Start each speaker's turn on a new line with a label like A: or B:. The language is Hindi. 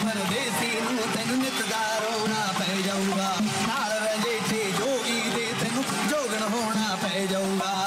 A: परदेसी नूतन नित दारोना पै जाऊँगा। नाल रंजे जोगी दे तेन जोगन होना पै जाऊँगा।